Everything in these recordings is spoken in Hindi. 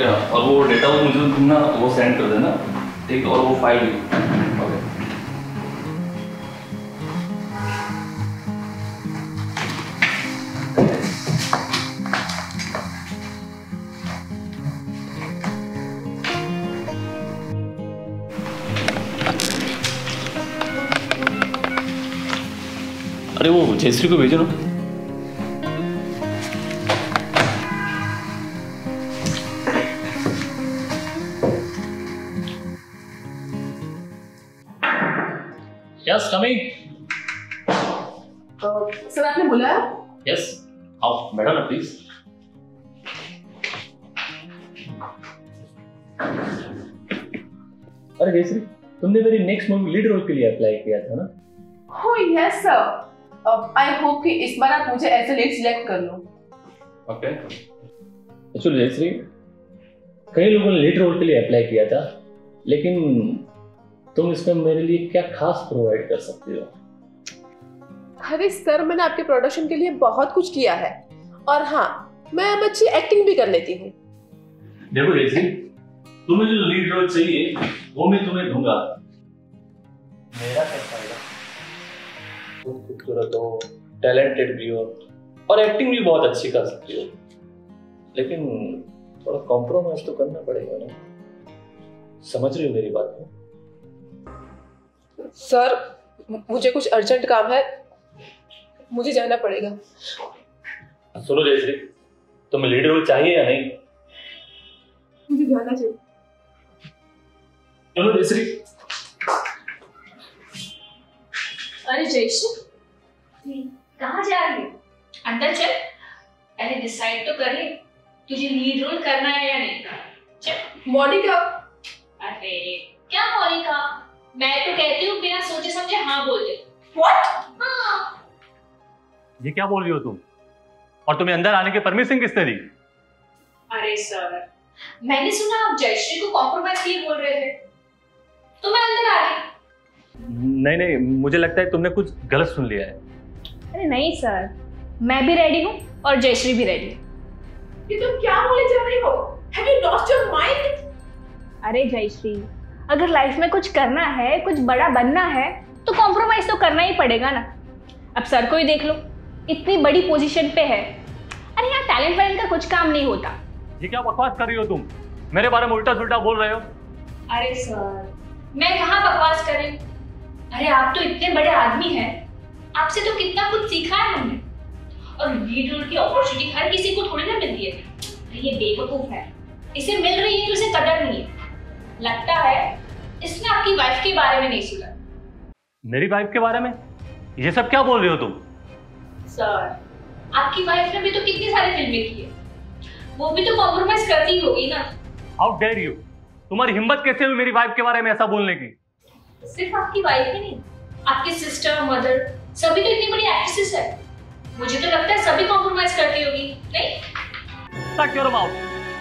ओके, और वो डेटा वो मुझे ना वो सेंड कर देना। ठीक, और वो फ़ाइल अरे वो जयश्री को भेजो ना। यस कमिंग सर आपने बुलाया यस आओ बैठो ना प्लीज़ अरे जयश्री तुमने मेरी नेक्स्ट मूवी लीड रोल के लिए अप्लाई किया था ना? हो यस सर आई होप कि इस बार आप मुझे एज ए लीड सिलेक्ट कर लो. ओके एक्चुअली जयश्री कई लोगों ने लीड रोल के लिए अप्लाई किया था लेकिन तुम इसमें मेरे लिए क्या खास प्रोवाइड कर सकती हो? अरे सर मैंने आपके प्रोडक्शन के लिए बहुत कुछ किया है। और हाँ मैं अब अच्छी एक्टिंग भी कर लेती हूँ। देखो जयश्री तुम्हें जो लीड रोल चाहिए वो मैं तुम्हें दूँगा। मेरा क्या फ़ायदा? तुम खूबसूरत हो टैलेंटेड भी हो और एक्टिंग भी बहुत अच्छी कर सकती हो। लेकिन थोड़ा कॉम्प्रोमाइज तो करना पड़ेगा ना। समझ रही हो मेरी बात? को सर मुझे कुछ अर्जेंट काम है। मुझे जाना पड़ेगा। सुनो जयश्री तुम्हें लीड रोल चाहिए या नहीं? मुझे जाना चाहिए। चलो जयश्री। अरे जयश्री कहाँ जा रही है? अंदर चल। अरे डिसाइड तो कर ले तुझे लीड रोल करना है या नहीं। चल। मोनिका अरे क्या मोनिका मैं तो कहती हूँ बिना सोचे समझे हाँ बोल दे। व्हाट हाँ। ये क्या बोल रही हो तुम? और तुम्हें अंदर आने की परमिशन किसने दी? अरे सर मैंने सुना आप जयश्री को कॉम्प्रोमाइज के लिए बोल रहे थे। तो मैं अंदर आ गई। नहीं नहीं मुझे लगता है तुमने कुछ गलत सुन लिया है। अरे नहीं सर मैं भी रेडी हूँ और जयश्री भी रेडी है। ये तुम क्या बोले जा रही हो? Have you lost your mind अरे जयश्री अगर लाइफ में कुछ करना है कुछ बड़ा बनना है तो कॉम्प्रोमाइज तो करना ही पड़ेगा ना। अब सर को ही देख लो इतनी बड़ी पोजीशन पे है। अरे यहाँ टैलेंट वैलेंट का कुछ काम नहीं होता। ये क्या बकवास कर रही हो तुम? मेरे बारे में उल्टा सुल्टा बोल रहे हो? अरे सर मैं कहाँ बकवास कर रही हूँ? अरे आप तो इतने बड़े आदमी हैं। आपसे तो कितना कुछ सीखा है हमने। और लीड रोल की अपॉर्चुनिटी हर किसी को थोड़ी ना मिलती है। ये बेवकूफ़ है। इसे मिल रही है तो इसे कदर नहीं है। लगता है इसने आपकी वाइफ के बारे में नहीं सुना। मेरी वाइफ के बारे में? ये सब क्या बोल रही हो तुम? सर आपकी वाइफ ने भी तो कितनी सारी फ़िल्में की है। वो भी तो कॉम्प्रोमाइज करती होगी ना। हाउ डेयर यू तुम्हारी हिम्मत कैसे हुई मेरी वाइफ के बारे में ऐसा बोलने की? सिर्फ़ आपकी वाइफ ही नहीं आपकी सिस्टर मदर सभी तो इतनी बड़ी एक्ट्रेसेस है। मुझे तो लगता है सभी कॉम्प्रोमाइज करती होगी नहीं?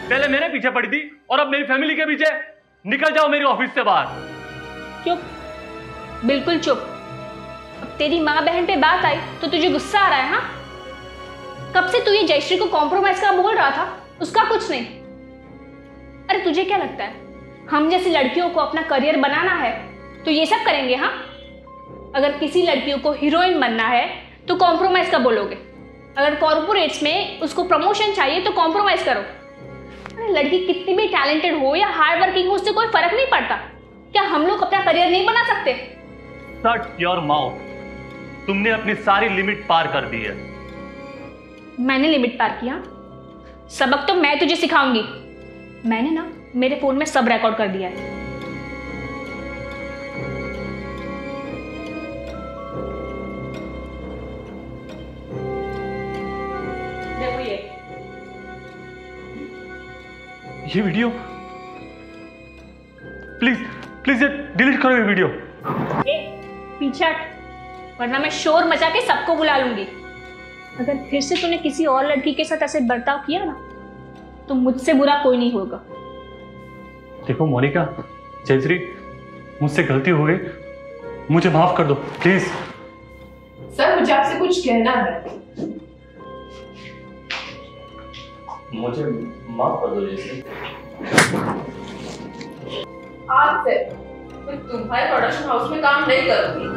पहले मेरे पीछे पड़ी थी और अब मेरी फैमिली के पीछे। निकल जाओ मेरी ऑफ़िस से बाहर। चुप। बिल्कुल चुप। अब तेरी माँ बहन पे बात आई तो तुझे गुस्सा आ रहा है हाँ? कब से तू ये जयश्री को कॉम्प्रोमाइज का बोल रहा था? उसका कुछ नहीं। अरे, तुझे क्या लगता है? हम जैसी लड़कियों को अपना करियर बनाना है तो ये सब करेंगे हाँ? अगर किसी लड़कियों को हीरोइन बनना है तो कॉम्प्रोमाइज का बोलोगे। अगर कॉर्पोरेट्स में उसको प्रमोशन चाहिए तो कॉम्प्रोमाइज करो। लड़की कितनी भी टैलेंटेड हो या हार्ड वर्किंग हो उससे कोई फ़र्क नहीं पड़ता। क्या हम लोग अपना करियर नहीं बना सकते? शट योर माउथ तुमने अपनी सारी लिमिट पार कर दी है। मैंने लिमिट पार किया। सबक तो मैं तुझे सिखाऊँगी। मैंने ना मेरे फ़ोन में सब रिकॉर्ड कर दिया है। ये वीडियो? प्लीज़ प्लीज़ ये डिलीट करो ये वीडियो। ए, पीछे हट वरना मैं शोर मचा के सबको बुला लूँगी। अगर फिर से तूने किसी और लड़की के साथ ऐसे बर्ताव किया ना तो मुझसे बुरा कोई नहीं होगा। देखो मोनिका जयश्री मुझसे गलती हो गई। मुझे माफ़ कर दो प्लीज़। सर मुझे आपसे कुछ कहना है। मुझे माफ़ कर दो जैसे। आज से मैं तुम्हारे प्रोडक्शन हाउस में काम नहीं करूँगी।